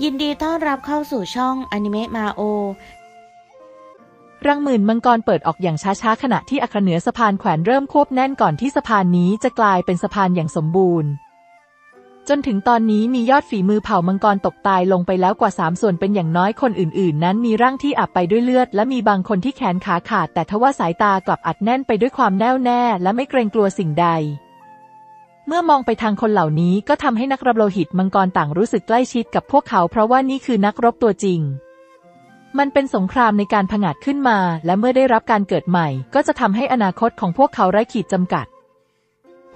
ยินดีต้อนรับเข้าสู่ช่องอนิเมะมาโอ รังหมื่นมังกรเปิดออกอย่างช้าๆ ขณะที่อัครเหนือสะพานแขวนเริ่มควบแน่นก่อนที่สะพานนี้จะกลายเป็นสะพานอย่างสมบูรณ์ จนถึงตอนนี้มียอดฝีมือเผ่ามังกรตกตายลงไปแล้วกว่าสามส่วนเป็นอย่างน้อยคนอื่นๆ นั้นมีร่างที่อับไปด้วยเลือด และมีบางคนที่แขนขาขาด แต่ทว่าสายตากลับอัดแน่นไปด้วยความแน่วแน่ และไม่เกรงกลัวสิ่งใด เมื่อมองไปทางคนเหล่านี้ก็ทำให้นักรบโลหิตมังกรต่างรู้สึกใกล้ชิดกับพวกเขาเพราะว่านี่คือนักรบตัวจริง มันเป็นสงครามในการผงาดขึ้นมา และเมื่อได้รับการเกิดใหม่ ก็จะทำให้อนาคตของพวกเขาไร้ขีดจำกัด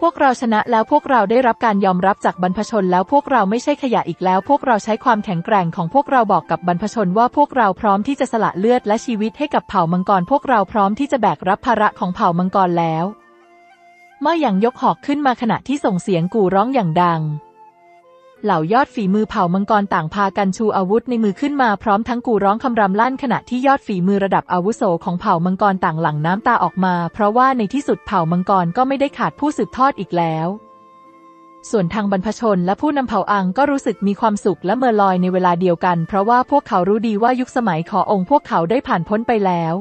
พวกเราชนะแล้วพวกเราได้รับการยอมรับจากบรรพชนแล้วพวกเราไม่ใช่ขยะอีกแล้ว พวกเราใช้ความแข็งแกร่งของพวกเราบอกกับบรรพชนว่าพวกเราพร้อมที่จะสละเลือดและชีวิตให้กับเผ่ามังกร พวกเราพร้อมที่จะแบกรับภาระของเผ่ามังกรแล้ว มื่ออย่างยกหอกขึ้นมาขณะที่ส่งเสียงกู่ร้องอย่างดัง เหล่ายอดฝีมือเผ่ามังกรต่างพากันชูอาวุธในมือขึ้นมาพร้อมทั้งกู่ร้องคำรำลั่นขณะที่ยอดฝีมือระดับอาวุโสของเผ่ามังกรต่างหลั่งน้ำตาออกมา เพราะว่าในที่สุดเผ่ามังกรก็ไม่ได้ขาดผู้สืบทอดอีกแล้วส่วนทางบรรพชนและผู้นำเผ่าอังก็รู้สึกมีความสุขและเมื่อลอยในเวลาเดียวกัน เพราะว่าพวกเขารู้ดีว่ายุคสมัยขอองค์พวกเขาได้ผ่านพ้นไปแล้ว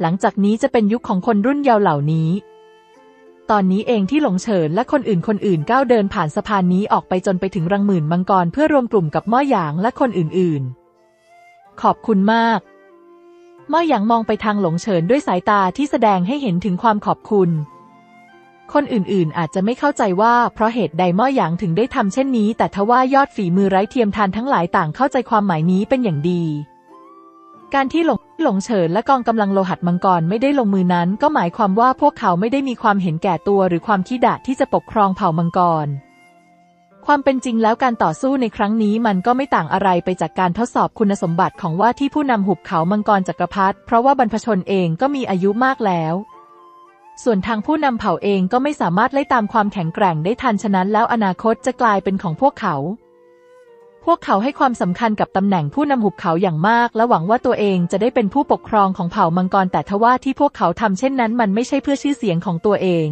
หลังจากนี้จะเป็นยุคของคนรุ่นเยาว์เหล่านี้ ตอนนี้เองที่หลงเฉินและคนอื่นคนอื่นก้าวเดินผ่านสะพานนี้ออกไปจนไปถึงรังหมื่นมังกรเพื่อรวมกลุ่มกับม่อหยางและคนอื่นๆ ขอบคุณมากม่อหยางมองไปทางหลงเฉินด้วยสายตาที่แสดงให้เห็นถึงความขอบคุณ คนอื่นๆ อาจจะไม่เข้าใจว่าเพราะเหตุใดม่อหยางถึงได้ทำเช่นนี้ แต่ทว่ายอดฝีมือไร้เทียมทานทั้งหลายต่างเข้าใจความหมายนี้เป็นอย่างดี การที่หลงหลงเฉินและกองกำลังโลหัตมังกรไม่ได้ลงมือนั้น ก็หมายความว่าพวกเขาไม่ได้มีความเห็นแก่ตัวหรือความคิดะที่จะปกครองเผ่ามังกร ความเป็นจริงแล้วการต่อสู้ในครั้งนี้มันก็ไม่ต่างอะไรไปจากการทดสอบคุณสมบัติของว่าที่ผู้นำหุบเขามังกรจักรพรรดิเพราะว่าบรรพชนเองก็มีอายุมากแล้ว ส่วนทางผู้นำเผ่าเองก็ไม่สามารถไล่ตามความแข็งแกร่งได้ทันฉะนั้น แล้วอนาคตจะกลายเป็นของพวกเขา พวกเขาให้ความสำคัญกับตำแหน่งผู้นำหุบเขาอย่างมาก และหวังว่าตัวเองจะได้เป็นผู้ปกครองของเผ่ามังกรแต่ทว่าที่พวกเขาทำเช่นนั้น มันไม่ใช่เพื่อชื่อเสียงของตัวเอง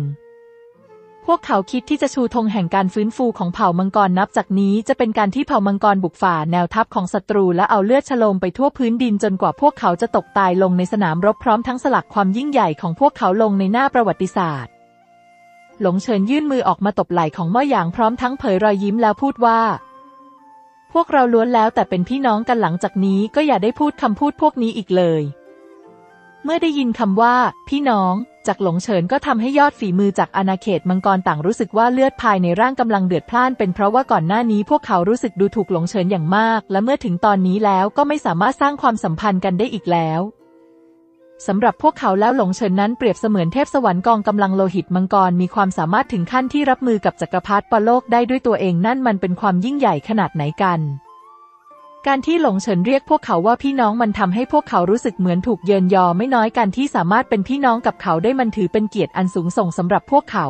พวกเขาคิดที่จะชูธงแห่งการฟื้นฟูของเผ่ามังกรนับจากนี้จะเป็นการที่เผ่ามังกรบุกฝ่าแนวทัพของศัตรูและเอาเลือดฉลมไปทั่วพื้นดินจนกว่าพวกเขาจะตกตายลงในสนามรบพร้อมทั้งสลักความยิ่งใหญ่ของพวกเขาลงในหน้าประวัติศาสตร์ หลงเฉินยื่นมือออกมาตบไหล่ของม่อหยางพร้อมทั้งเผยรอยยิ้มแล้วพูดว่า พวกเราล้วนแล้วแต่เป็นพี่น้องกันหลังจากนี้ก็อย่าได้พูดคำพูดพวกนี้อีกเลย เมื่อได้ยินคำว่า พี่น้อง จากหลงเฉินก็ทำให้ยอดฝีมือจากอาณาเขตมังกรต่างรู้สึกว่าเลือดภายในร่างกำลังเดือดพล่านเป็นเพราะว่าก่อนหน้านี้พวกเขารู้สึกดูถูกหลงเฉินอย่างมาก และเมื่อถึงตอนนี้แล้วก็ไม่สามารถสร้างความสัมพันธ์กันได้อีกแล้ว สำหรับพวกเขาแล้วหลงเฉินนั้นเปรียบเสมือนเทพสวรรค์กองกำลังโลหิตมังกรมีความสามารถถึงขั้นที่รับมือกับจักรพรรดิปโลกได้ด้วยตัวเองนั่นมันเป็นความยิ่งใหญ่ขนาดไหนกัน การที่หลงเฉินเรียกพวกเขาว่าพี่น้องมันทำให้พวกเขารู้สึกเหมือนถูกเยินยอไม่น้อยกันที่สามารถเป็นพี่น้องกับเขาได้มันถือเป็นเกียรติอันสูงส่งสำหรับพวกเขา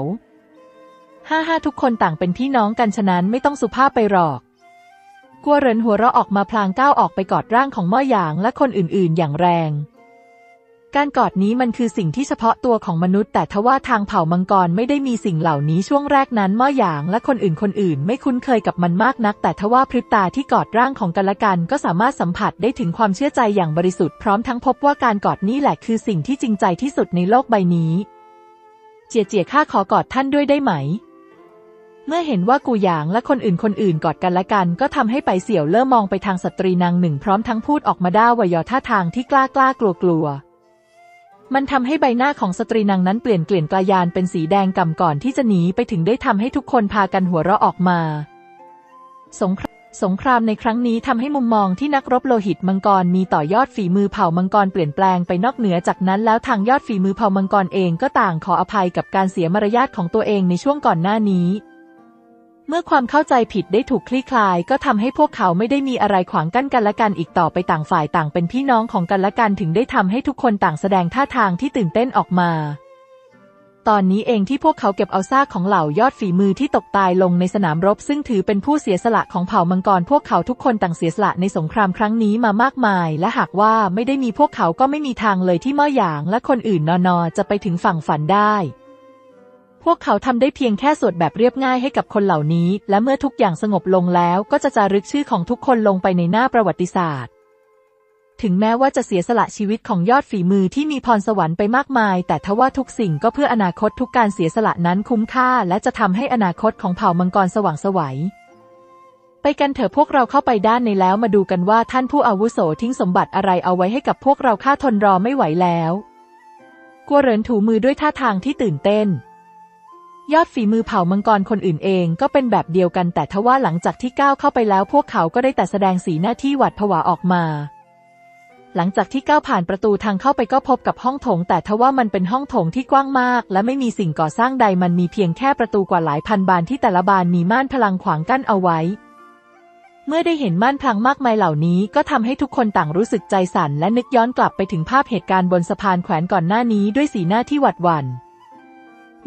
ห้าห้าทุกคนต่างเป็นพี่น้องกันฉะนั้นไม่ต้องสุภาพไปหรอกกัวเรินหัวเราะออกมาพลางก้าวออกไปกอดร่างของม่อหยางและคนอื่นๆ อย่างแรง การกอดนี้มันคือสิ่งที่เฉพาะตัวของมนุษย์ แต่ทว่าทางเผ่ามังกรไม่ได้มีสิ่งเหล่านี้ช่วงแรกนั้นม่อหยางและคนอื่นคนอื่น ไม่คุ้นเคยกับมันมากนัก แต่ทว่าพริบตาที่กอดร่างของกันและกัน ก็สามารถสัมผัสได้ถึงความเชื่อใจอย่างบริสุทธิ์พร้อมทั้งพบว่าการกอดนี้แหละคือสิ่งที่จริงใจที่สุดในโลกใบนี้ เจียเจียข้าขอกอดท่านด้วยได้ไหม เมื่อเห็นว่ากูหยางและคนอื่นคนอื่นกอดกันและกัน ก็ทำให้ไปเสี่ยวเริ่มมองไปทางสตรีนางหนึ่ง พร้อมทั้งพูดออกมาด้าวยอท่าทางที่กล้ากล้ากลัวกลัว มันทำให้ใบหน้าของสตรีนางนั้นเปลี่ยนเกลี่ยนกลายานเป็นสีแดงก่ำก่อนที่จะหนีไปถึงได้ทำให้ทุกคนพากันหัวเราะออกมา สงครามสงครามในครั้งนี้ทำให้มุมมองที่นักรบโลหิตมังกรมีต่อยอดฝีมือเผ่ามังกรเปลี่ยนแปลงไปนอกเหนือจากนั้นแล้วทางยอดฝีมือเผ่ามังกรเองก็ต่างขออภัยกับการเสียมารยาทของตัวเองในช่วงก่อนหน้านี้ เมื่อความเข้าใจผิดได้ถูกคลี่คลาย ก็ทำให้พวกเขาไม่ได้มีอะไรขวางกั้นกันและกันอีกต่อไปต่างฝ่ายต่างเป็นพี่น้องของกันและกันถึงได้ทำให้ทุกคนต่างแสดงท่าทางที่ตื่นเต้นออกมา ตอนนี้เองที่พวกเขาเก็บเอาซากของเหล่ายอดฝีมือที่ตกตายลงในสนามรบ ซึ่งถือเป็นผู้เสียสละของเผ่ามังกร พวกเขาทุกคนต่างเสียสละในสงครามครั้งนี้มามากมาย และหากว่าไม่ได้มีพวกเขาก็ไม่มีทางเลยที่ม่อหยางและคนอื่นนอนอจะไปถึงฝั่งฝันได้ พวกเขาทำได้เพียงแค่สวดแบบเรียบง่ายให้กับคนเหล่านี้ และเมื่อทุกอย่างสงบลงแล้วก็จะจารึกชื่อของทุกคนลงไปในหน้าประวัติศาสตร์ ถึงแม้ว่าจะเสียสละชีวิตของยอดฝีมือที่มีพรสวรรค์ไปมากมาย แต่ทว่าทุกสิ่งก็เพื่ออนาคตทุกการเสียสละนั้นคุ้มค่า และจะทำให้อนาคตของเผ่ามังกรสว่างไสวัยไปกันเถอะพวกเราเข้าไปด้านในแล้วมาดูกันว่าท่านผู้อาวุโสทิ้งสมบัติอะไรเอาไว้ให้กับพวกเราข้าทนรอไม่ไหวแล้ว กัวเหรินถูมือด้วยท่าทางที่ตื่นเต้น ยอดฝีมือเผ่ามังกรคนอื่นเองก็เป็นแบบเดียวกันแต่ทว่าหลังจากที่ก้าวเข้าไปแล้วพวกเขาก็ได้แต่แสดงสีหน้าที่หวาดผวาออกมา หลังจากที่ก้าวผ่านประตูทางเข้าไปก็พบกับห้องโถง แต่ทว่ามันเป็นห้องโถงที่กว้างมาก และไม่มีสิ่งก่อสร้างใดมันมีเพียงแค่ประตูกว่าหลายพันบานที่แต่ละบานมีม่านพลังขวางกั้นเอาไว้ เมื่อได้เห็นม่านพลังมากมายเหล่านี้ ก็ทำให้ทุกคนต่างรู้สึกใจสั่นและนึกย้อนกลับไปถึงภาพเหตุการณ์บนสะพานแขวนก่อนหน้านี้ด้วยสีหน้าที่หวาดหวัน่น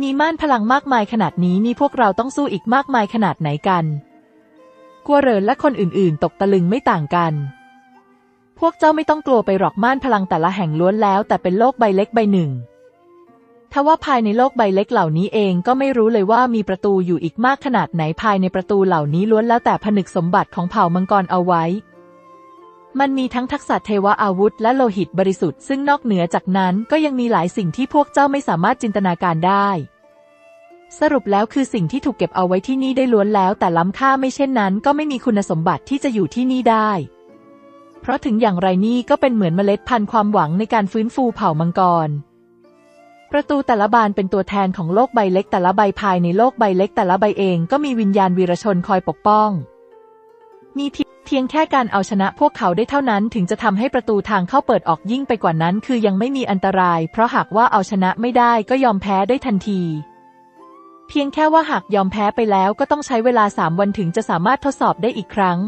มีม่านพลังมากมายขนาดนี้นี่พวกเราต้องสู้อีกมากมายขนาดไหนกันกัวเรินและคนอื่นๆ ตกตะลึงไม่ต่างกัน พวกเจ้าไม่ต้องกลัวไปหรอกม่านพลังแต่ละแห่งล้วนแล้ว แต่เป็นโลกใบเล็กใบหนึ่งทว่าภายในโลกใบเล็กเหล่านี้เองก็ไม่รู้เลยว่ามีประตูอยู่อีกมากขนาดไหนภายในประตูเหล่านี้ล้วนแล้วแต่ผนึกสมบัติของเผ่ามังกรเอาไว้ มันมีทั้งทักษะเทวอาวุธและโลหิตบริสุทธิ์ซึ่งนอกเหนือจากนั้นก็ยังมีหลายสิ่งที่พวกเจ้าไม่สามารถจินตนาการได้ สรุปแล้วคือสิ่งที่ถูกเก็บเอาไว้ที่นี่ได้ล้วนแล้ว แต่ล้ำค่าไม่เช่นนั้น ก็ไม่มีคุณสมบัติที่จะอยู่ที่นี่ได้ เพราะถึงอย่างไรนี่ก็เป็นเหมือนเมล็ดพันธุ์ความหวังในการฟื้นฟูเผ่ามังกรประตูแต่ละบานเป็นตัวแทนของโลกใบเล็กแต่ละใบภายในโลกใบเล็กแต่ละใบเองก็มีวิญญาณวีรชนคอยปกป้อง มี เพียงแค่การเอาชนะพวกเขาได้เท่านั้นถึงจะทำให้ประตูทางเข้าเปิดออกยิ่งไปกว่านั้นคือยังไม่มีอันตราย เพราะหากว่าเอาชนะไม่ได้ก็ยอมแพ้ได้ทันที เพียงแค่ว่าหากยอมแพ้ไปแล้วก็ต้องใช้เวลาสามวันถึงจะสามารถทดสอบได้อีกครั้ง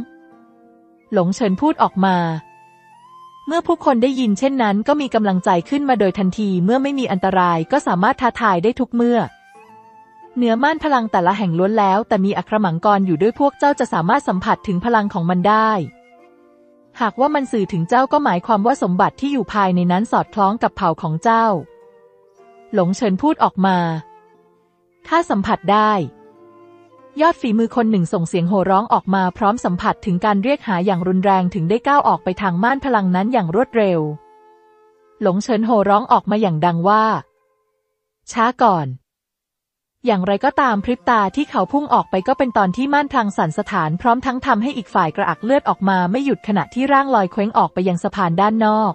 หลงเฉินพูดออกมา เมื่อผู้คนได้ยินเช่นนั้นก็มีกำลังใจขึ้นมาโดยทันทีเมื่อไม่มีอันตรายก็สามารถท้าทายได้ทุกเมื่อ เหนือม่านพลังแต่ละแห่งล้วนแล้ว แต่มีอัครมังกรอยู่ด้วยพวกเจ้าจะสามารถสัมผัสถึงพลังของมันได้ หากว่ามันสื่อถึงเจ้าก็หมายความว่าสมบัติที่อยู่ภายในนั้นสอดคล้องกับเผ่าของเจ้า หลงเฉินพูดออกมาข้าสัมผัสได้ ยอดฝีมือคนหนึ่งส่งเสียงโห่ร้องออกมาพร้อมสัมผัสถึงการเรียกหาอย่างรุนแรงถึงได้ก้าวออกไปทางม่านพลังนั้นอย่างรวดเร็ว หลงเฉินโห่ร้องออกมาอย่างดังว่า ช้าก่อน อย่างไรก็ตามพริบตาที่เขาพุ่งออกไปก็เป็นตอนที่ม่านพลังสันสถานพร้อมทั้งทำให้อีกฝ่ายกระอักเลือดออกมาไม่หยุดขณะที่ร่างลอยเคว้งออกไปยังสะพานด้านนอก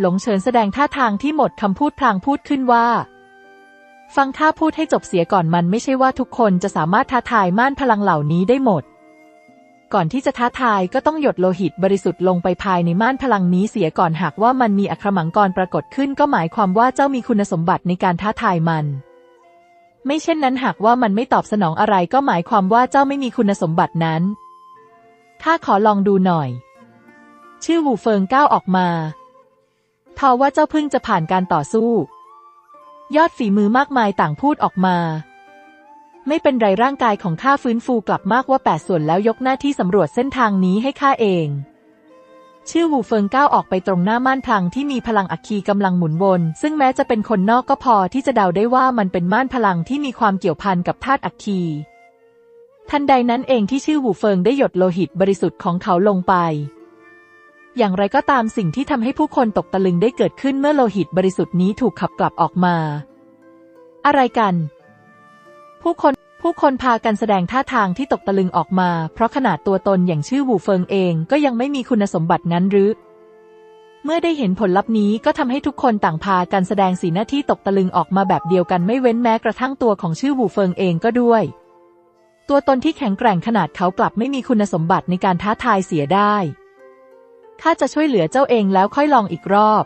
หลงเฉินแสดงท่าทางที่หมดคำพูดพลางพูดขึ้นว่า ฟังข้าพูดให้จบเสียก่อนมันไม่ใช่ว่าทุกคนจะสามารถท้าทายม่านพลังเหล่านี้ได้หมด ก่อนที่จะท้าทายก็ต้องหยดโลหิตบริสุทธิ์ลงไปภายในม่านพลังนี้เสียก่อนหากว่ามันมีอัครมังกรปรากฏขึ้น ก็หมายความว่าเจ้ามีคุณสมบัติในการท้าทายมัน ไม่เช่นนั้นหากว่ามันไม่ตอบสนองอะไรก็หมายความว่าเจ้าไม่มีคุณสมบัตินั้นข้าขอลองดูหน่อย ชื่อหูเฟิงก้าวออกมา ทว่าเจ้าพิ่งจะผ่านการต่อสู้ ยอดฝีมือมากมายต่างพูดออกมา ไม่เป็นไรร่างกายของข้าฟื้นฟูกลับมากว่าแปดส่วนแล้วยกหน้าที่สำรวจเส้นทางนี้ให้ข้าเอง ชื่อหูเฟิงก้าวออกไปตรงหน้าม่านพลังที่มีพลังอัคคีกำลังหมุนวน ซึ่งแม้จะเป็นคนนอกก็พอที่จะเดาได้ว่ามันเป็นม่านพลังที่มีความเกี่ยวพันกับธาตุอัคคีทันใดนั้นเองที่ชื่อหูเฟิงได้หยดโลหิตบริสุทธิ์ของเขาลงไป อย่างไรก็ตามสิ่งที่ทำให้ผู้คนตกตะลึงได้เกิดขึ้นเมื่อโลหิตบริสุทธิ์นี้ถูกขับกลับออกมา อะไรกัน ผู้คน ผู้คนพากันแสดงท่าทางที่ตกตะลึงออกมา เพราะขนาดตัวตนอย่างชื่อหูเฟิงเองก็ยังไม่มีคุณสมบัตินั้นหรือ เมื่อได้เห็นผลลัพธ์นี้ก็ทำให้ทุกคนต่างพากันแสดงสีหน้าที่ตกตะลึงออกมาแบบเดียวกันไม่เว้นแม้กระทั่งตัวของชื่อหูเฟิงเองก็ด้วย ตัวตนที่แข็งแกร่งขนาดเขากลับไม่มีคุณสมบัติในการท้าทายเสียได้ข้าจะช่วยเหลือเจ้าเองแล้วค่อยลองอีกรอบ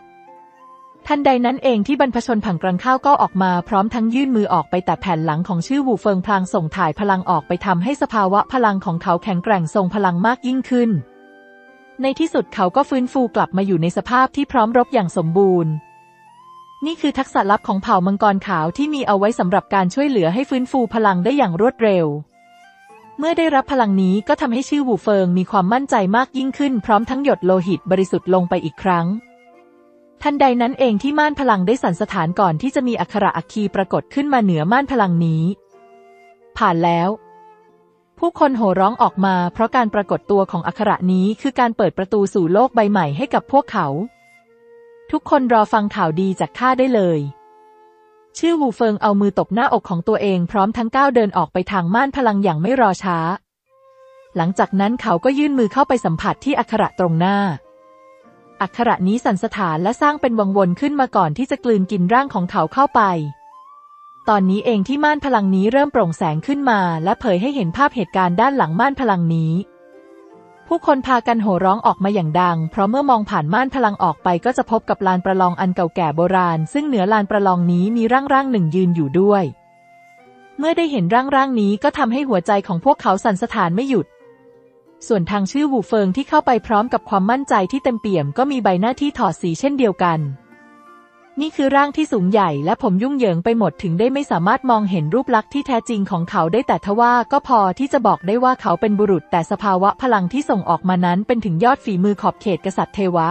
ทันใดนั้นเองที่บรรพชนผังกรังข้าวก็ออกมาพร้อมทั้งยื่นมือออกไปแต่แผ่นหลังของชื่อหูเฟิงพลางส่งถ่ายพลังออกไปทำให้สภาวะพลังของเขาแข็งแกร่งทรงพลังมากยิ่งขึ้น ในที่สุดเขาก็ฟื้นฟูกลับมาอยู่ในสภาพที่พร้อมรบอย่างสมบูรณ์ นี่คือทักษะลับของเผ่ามังกรขาวที่มีเอาไว้สำหรับการช่วยเหลือให้ฟื้นฟูพลังได้อย่างรวดเร็ว เมื่อได้รับพลังนี้ก็ทำให้ชื่อหูเฟิงมีความมั่นใจมากยิ่งขึ้น พร้อมทั้งหยดโลหิตบริสุทธิ์ลงไปอีกครั้ง ทันใดนั้นเองที่ม่านพลังได้สั่นสถานก่อนที่จะมีอักขระอัคคีปรากฏขึ้นมาเหนือม่านพลังนี้ ผ่านแล้ว ผู้คนโห่ร้องออกมาเพราะการปรากฏตัวของอักขระนี้คือการเปิดประตูสู่โลกใบใหม่ให้กับพวกเขา ทุกคนรอฟังข่าวดีจากข้าได้เลย ชื่อวูเฟิงเอามือตบหน้าอกของตัวเองพร้อมทั้งก้าวเดินออกไปทางม่านพลังอย่างไม่รอช้า หลังจากนั้นเขาก็ยื่นมือเข้าไปสัมผัสที่อักขระตรงหน้า อักขระนี้สั่นสะท้านและสร้างเป็นวังวนขึ้นมาก่อนที่จะกลืนกินร่างของเขาเข้าไป ตอนนี้เองที่ม่านพลังนี้เริ่มโปร่งแสงขึ้นมา และเผยให้เห็นภาพเหตุการณ์ด้านหลังม่านพลังนี้ ผู้คนพากันโห่ร้องออกมาอย่างดัง เพราะเมื่อมองผ่านม่านพลังออกไปก็จะพบกับลานประลองอันเก่าแก่โบราณ ซึ่งเหนือลานประลองนี้มีร่างร่างหนึ่งยืนอยู่ด้วย เมื่อได้เห็นร่างร่างนี้ก็ทำให้หัวใจของพวกเขาสั่นสะท้านไม่หยุด ส่วนทางชื่อวูเฟิงที่เข้าไปพร้อมกับความมั่นใจที่เต็มเปี่ยมก็มีใบหน้าที่ถอดสีเช่นเดียวกัน นี่คือร่างที่สูงใหญ่และผมยุ่งเหยิงไปหมดถึงได้ไม่สามารถมองเห็นรูปลักษณ์ที่แท้จริงของเขาได้แต่ทว่าก็พอที่จะบอกได้ว่าเขาเป็นบุรุษ แต่สภาวะพลังที่ส่งออกมานั้นเป็นถึงยอดฝีมือขอบเขตกษัตริย์เทวะ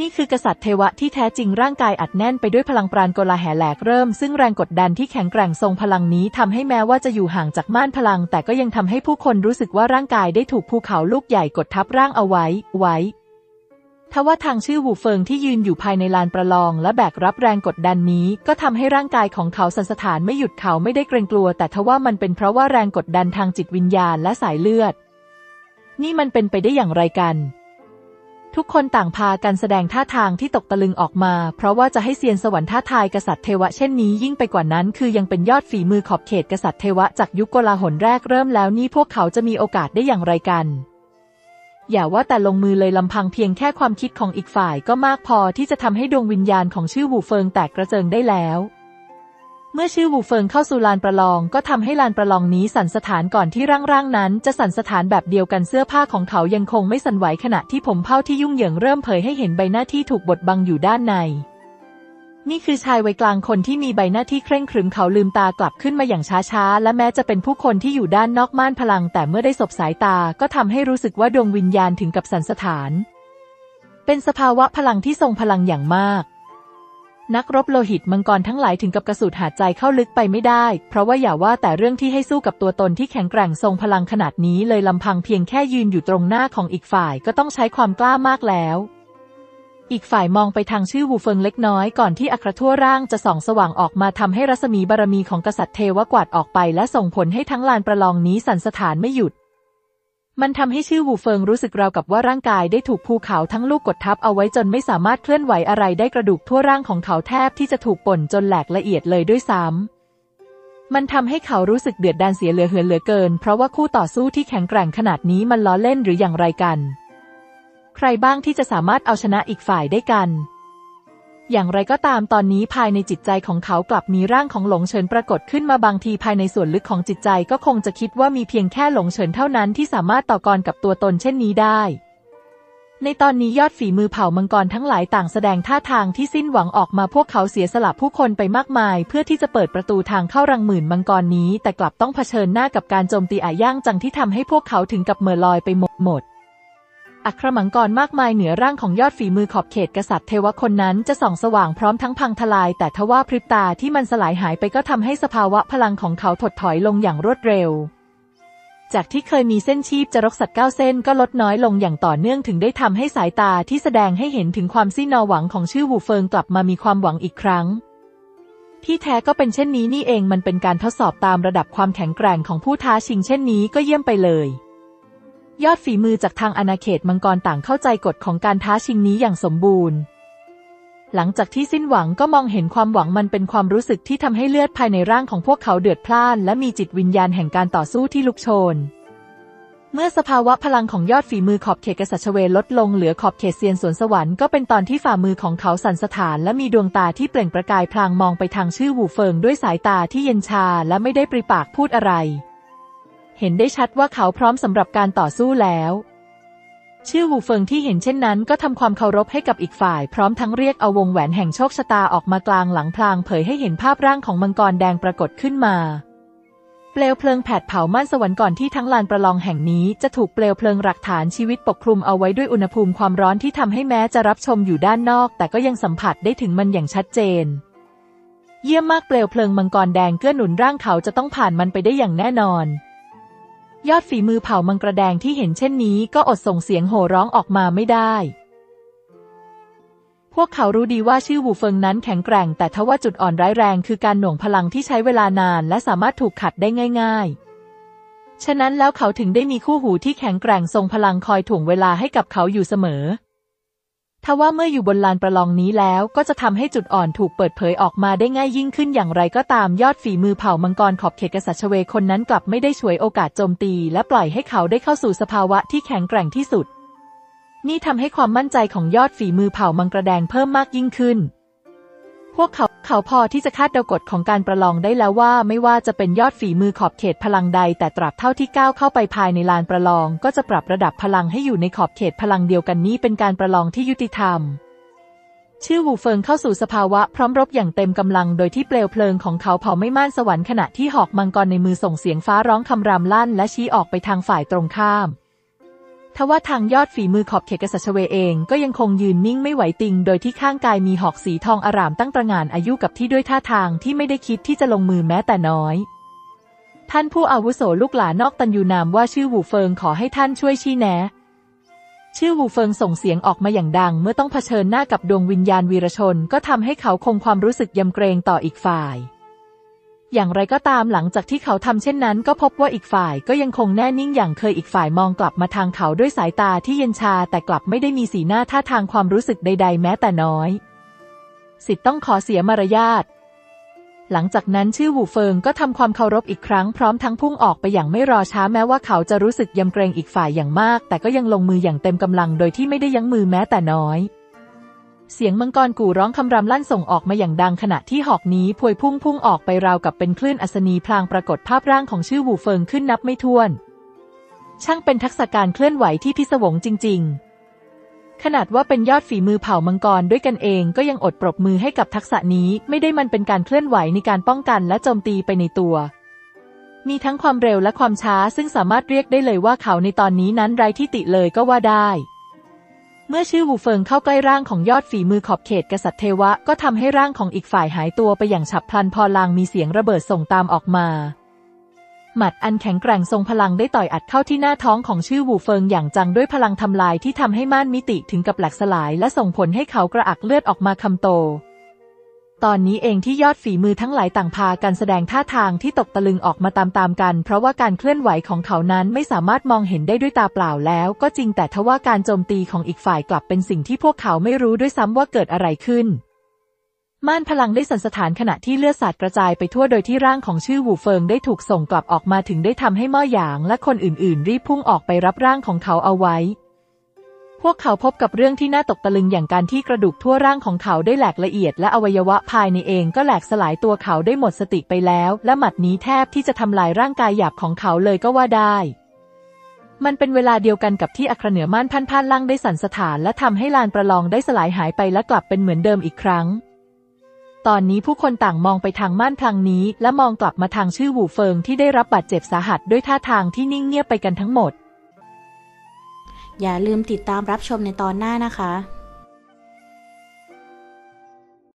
นี่คือกษัตริย์เทวะที่แท้จริงร่างกายอัดแน่นไปด้วยพลังปราณโกลาหลแรกเริ่ม ซึ่งแรงกดดันที่แข็งแกร่งทรงพลังนี้ทำให้แม้ว่าจะอยู่ห่างจากม่านพลัง แต่ก็ยังทำให้ผู้คนรู้สึกว่าร่างกายได้ถูกภูเขาลูกใหญ่กดทับร่างเอาไว้ ไว้ทว่าทางชื่อวูเฟิงที่ยืนอยู่ภายในลานประลอง และแบกรับแรงกดดันนี้ ก็ทำให้ร่างกายของเขาสันสถานไม่หยุดเขาไม่ได้เกรงกลัว แต่ทว่ามันเป็นเพราะว่าแรงกดดันทางจิตวิญญาณและสายเลือด นี่มันเป็นไปได้อย่างไรกัน ทุกคนต่างพากันแสดงท่าทางที่ตกตะลึงออกมา เพราะว่าจะให้เซียนสวรรค์ท้าทายกษัตริย์เทวะเช่นนี้ยิ่งไปกว่านั้นคือยังเป็นยอดฝีมือขอบเขตกษัตริย์เทวะจากยุคโกลาหลแรกเริ่มแล้วนี่พวกเขาจะมีโอกาสได้อย่างไรกัน อย่าว่าแต่ลงมือเลยลำพังเพียงแค่ความคิดของอีกฝ่ายก็มากพอที่จะทำให้ดวงวิญญาณของชื่อวูเฟิงแตกกระเจิงได้แล้ว เมื่อชื่อวูเฟิงเข้าสู่ลานประลองก็ทำให้ลานประลองนี้สั่นสะท้านก่อนที่ร่างๆนั้น จะสั่นสะท้านแบบเดียวกันเสื้อผ้าของเขายังคงไม่สั่นไหวขณะที่ผมเผ้าที่ยุ่งเหยิงเริ่มเผยให้เห็นใบหน้าที่ถูกบดบังอยู่ด้านใน นี่คือชายวัยกลางคนที่มีใบหน้าที่เคร่งขรึมเขาลืมตากลับขึ้นมาอย่างช้าๆ และแม้จะเป็นผู้คนที่อยู่ด้านนอกม่านพลัง แต่เมื่อได้สบสายตาก็ทำให้รู้สึกว่าดวงวิญญาณถึงกับสั่นสะท้าน เป็นสภาวะพลังที่ทรงพลังอย่างมาก นักรบโลหิตมังกรทั้งหลายถึงกับกระสุดหาใจเข้าลึกไปไม่ได้ เพราะว่าอย่าว่าแต่เรื่องที่ให้สู้กับตัวตนที่แข็งแกร่งทรงพลังขนาดนี้เลยลำพังเพียงแค่ยืนอยู่ตรงหน้าของอีกฝ่ายก็ต้องใช้ความกล้ามากแล้ว อีกฝ่ายมองไปทางชื่อวูเฟิงเล็กน้อยก่อนที่อัครทั่วร่างจะส่องสว่างออกมาทำให้รัศมีบารมีของกษัตริย์เทวกวาดออกไป และส่งผลให้ทั้งลานประลองนี้สั่นสถานไม่หยุด มันทำให้ชื่อวูเฟิงรู้สึกราวกับว่าร่างกายได้ถูกภูเขาทั้งลูกกดทับเอาไว้จนไม่สามารถเคลื่อนไหวอะไรได้กระดูกทั่วร่างของเขาแทบที่จะถูกป่นจนแหลกละเอียดเลยด้วยซ้ำมันทำให้เขารู้สึกเดือดดานเสียเหลือเหือเหลือเกิน เพราะว่าคู่ต่อสู้ที่แข็งแกร่งขนาดนี้มันล้อเล่นหรืออย่างไรกัน ใครบ้างที่จะสามารถเอาชนะอีกฝ่ายได้กัน อย่างไรก็ตามตอนนี้ภายในจิตใจของเขากลับมีร่างของหลงเฉินปรากฏขึ้นมาบางทีภายในส่วนลึกของจิตใจก็คงจะคิดว่ามีเพียงแค่หลงเฉินเท่านั้นที่สามารถต่อกรกับตัวตนเช่นนี้ได้ ในตอนนี้ยอดฝีมือเผ่ามังกรทั้งหลายต่างแสดงท่าทางที่สิ้นหวังออกมาพวกเขาเสียสละผู้คนไปมากมาย เพื่อที่จะเปิดประตูทางเข้ารังหมื่นมังกรนี้ แต่กลับต้องเผชิญหน้ากับการโจมตีอาย่างจังที่ทำให้พวกเขาถึงกับเมื่อลอยไปหมดหมด อัครมังกรมากมายเหนือร่างของยอดฝีมือขอบเขตกษัตริย์เทวคนนั้นจะส่องสว่างพร้อมทั้งพังทลาย แต่ทว่าพริบตาที่มันสลายหายไปก็ทำให้สภาวะพลังของเขาถดถอยลงอย่างรวดเร็ว จากที่เคยมีเส้นชีพจะรกสัตว์เก้าเส้นก็ลดน้อยลงอย่างต่อเนื่องถึงได้ทำให้สายตาที่แสดงให้เห็นถึงความสิ้นนอหวังของชื่อวูเฟิงกลับมามีความหวังอีกครั้งที่แท้ก็เป็นเช่นนี้นี่เองมันเป็นการทดสอบตามระดับความแข็งแกร่งของผู้ท้าชิงเช่นนี้ก็เยี่ยมไปเลย ยอดฝีมือจากทางอาณาเขตมังกรต่างเข้าใจกฎของการท้าชิงนี้อย่างสมบูรณ์ หลังจากที่สิ้นหวังก็มองเห็นความหวังมันเป็นความรู้สึกที่ทำให้เลือดภายในร่างของพวกเขาเดือดพล่าน และมีจิตวิญญาณแห่งการต่อสู้ที่ลุกโชน เมื่อสภาวะพลังของยอดฝีมือขอบเขตกษัตริย์เทวะลดลงเหลือขอบเขตเซียนสวนสวรรค์ก็เป็นตอนที่ฝ่ามือของเขาสั่นสะท้านและมีดวงตาที่เปล่งประกายพลางมองไปทางชื่อหูเฟิงด้วยสายตาที่เย็นชาและไม่ได้ปริปากพูดอะไร เห็นได้ชัดว่าเขาพร้อมสำหรับการต่อสู้แล้ว ชื่อหูเฟิงที่เห็นเช่นนั้น ก็ทำความเคารพให้กับอีกฝ่าย พร้อมทั้งเรียกเอาวงแหวนแห่งโชคชะตาออกมากลางหลังพลางเผยให้เห็นภาพร่างของมังกรแดงปรากฏขึ้นมา เปลวเพลิงแผดเผาม่านสวรรค์ก่อนที่ทั้งลานประลองแห่งนี้จะถูกเปลวเพลิงหลักฐานชีวิตปกคลุมเอาไว้ด้วยอุณหภูมิความร้อนที่ทำให้แม้จะรับชมอยู่ด้านนอก แต่ก็ยังสัมผัสได้ถึงมันอย่างชัดเจนเยี่ยมมากเปลวเพลิงมังกรแดงเกื้อหนุนร่างเขาจะต้องผ่านมันไปได้อย่างแน่นอน ยอดฝีมือเผ่ามังกรแดงที่เห็นเช่นนี้ก็อดส่งเสียงโห่ร้องออกมาไม่ได้ พวกเขารู้ดีว่าชื่อวูเฟิงนั้นแข็งแกร่ง แต่ทว่าจุดอ่อนร้ายแรงคือการหน่วงพลังที่ใช้เวลานาน และสามารถถูกขัดได้ง่าย ๆ ฉะนั้นแล้วเขาถึงได้มีคู่หูที่แข็งแกร่งทรงพลังคอยถ่วงเวลาให้กับเขาอยู่เสมอ ทว่าเมื่ออยู่บนลานประลองนี้แล้วก็จะทำให้จุดอ่อนถูกเปิดเผยออกมาได้ง่ายยิ่งขึ้นอย่างไรก็ตามยอดฝีมือเผ่ามังกรขอบเขตกษัตริย์ชเวคนนั้นกลับไม่ได้ฉวยโอกาสโจมตี และปล่อยให้เขาได้เข้าสู่สภาวะที่แข็งแกร่งที่สุด นี่ทำให้ความมั่นใจของยอดฝีมือเผ่ามังกรแดงเพิ่มมากยิ่งขึ้น พวกเขา เขาพอที่จะคาดเดากฎของการประลองได้แล้วว่า ไม่ว่าจะเป็นยอดฝีมือขอบเขตพลังใด แต่ตราบเท่าที่ก้าวเข้าไปภายในลานประลอง ก็จะปรับระดับพลังให้อยู่ในขอบเขตพลังเดียวกันนี้เป็นการประลองที่ยุติธรรมชื่อวูเฟิงเข้าสู่สภาวะพร้อมรบอย่างเต็มกำลังโดยที่เปลวเพลิงของเขาเผาไม่ม่านสวรรค์ขณะที่หอกมังกรในมือส่งเสียงฟ้าร้องคำรามลั่นและชี้ออกไปทางฝ่ายตรงข้าม ทว่าทางยอดฝีมือขอบเขตกษัตริย์เวเองก็ยังคงยืนนิ่งไม่ไหวติง โดยที่ข้างกายมีหอกสีทองอารามตั้งตระหง่านอายุกับที่ด้วยท่าทางที่ไม่ได้คิดที่จะลงมือแม้แต่น้อย ท่านผู้อาวุโสลูกหลานนอกตันยูนามว่าชื่อวูเฟิงขอให้ท่านช่วยชี้แนะ ชื่อวูเฟิงส่งเสียงออกมาอย่างดัง เมื่อต้องเผชิญหน้ากับดวงวิญญาณวีรชน ก็ทำให้เขาคงความรู้สึกยำเกรงต่ออีกฝ่าย อย่างไรก็ตามหลังจากที่เขาทำเช่นนั้นก็พบว่าอีกฝ่ายก็ยังคงแน่นิ่งอย่างเคยอีกฝ่ายมองกลับมาทางเขาด้วยสายตาที่เย็นชาแต่กลับไม่ได้มีสีหน้าท่าทางความรู้สึกใด ๆ แม้แต่น้อย ศิษย์ต้องขอเสียมารยาทหลังจากนั้นชื่อหูเฟิงก็ทำความเคารพอีกครั้งพร้อมทั้งพุ่งออกไปอย่างไม่รอช้าแม้ว่าเขาจะรู้สึกยำเกรงอีกฝ่ายอย่างมาก แต่ก็ยังลงมืออย่างเต็มกำลังโดยที่ไม่ได้ยั้งมือแม้แต่น้อย เสียงมังกรกู่ร้องคำรามลั่นส่งออกมาอย่างดังขณะที่หอกนี้พวยพุ่งพุ่งออกไปราวกับเป็นคลื่นอัศนีพลางปรากฏภาพร่างของชื่อหูเฟิงขึ้นนับไม่ถ้วน ช่างเป็นทักษะการเคลื่อนไหวที่พิศวงจริง ๆ ขนาดว่าเป็นยอดฝีมือเผ่ามังกรด้วยกันเองก็ยังอดปรบมือให้กับทักษะนี้ไม่ได้มันเป็นการเคลื่อนไหวในการป้องกันและโจมตีไปในตัว มีทั้งความเร็วและความช้าซึ่งสามารถเรียกได้เลยว่าเขาในตอนนี้นั้นไร้ที่ติเลยก็ว่าได้ เมื่อชื่อหูเฟิงเข้าใกล้ร่างของยอดฝีมือขอบเขตกษัตริย์เทวะก็ทำให้ร่างของอีกฝ่ายหายตัวไปอย่างฉับพลันพอลางมีเสียงระเบิดส่งตามออกมา หมัดอันแข็งแกร่งทรงพลังได้ต่อยอัดเข้าที่หน้าท้องของชื่อหูเฟิงอย่างจังด้วยพลังทำลายที่ทำให้ม่านมิติถึงกับแหลกสลาย และส่งผลให้เขากระอักเลือดออกมาคำโต ตอนนี้เองที่ยอดฝีมือทั้งหลายต่างพากันแสดงท่าทางที่ตกตะลึงออกมาตามๆกัน เพราะว่าการเคลื่อนไหวของเขานั้นไม่สามารถมองเห็นได้ด้วยตาเปล่าแล้ว ก็จริงแต่ทว่าการโจมตีของอีกฝ่ายกลับเป็นสิ่งที่พวกเขาไม่รู้ด้วยซ้ำว่าเกิดอะไรขึ้น ม่านพลังได้สั่นสถานขณะที่เลือดสาดกระจายไปทั่วโดยที่ร่างของชื่อวูเฟิงได้ถูกส่งกลับออกมาถึงได้ทำให้ม่อหยางและคนอื่นๆ รีบพุ่งออกไปรับร่างของเขาเอาไว้ พวกเขาพบกับเรื่องที่น่าตกตะลึงอย่างการที่กระดูกทั่วร่างของเขาได้แหลกละเอียด และอวัยวะภายในเองก็แหลกสลายตัวเขาได้หมดสติไปแล้ว และหมัดนี้แทบที่จะทำลายร่างกายหยาบของเขาเลยก็ว่าได้มันเป็นเวลาเดียวกันกับที่อัครเหนือม่านพันพันล่างได้สั่นสถานและทำให้ลานประลองได้สลายหายไปและกลับเป็นเหมือนเดิมอีกครั้ง ตอนนี้ผู้คนต่างมองไปทางม่านพลังนี้ และมองกลับมาทางชื่อหูเฟิงที่ได้รับบาดเจ็บสาหัสด้วยท่าทางที่นิ่งเงียบไปกันทั้งหมด อย่าลืมติดตามรับชมในตอนหน้านะคะ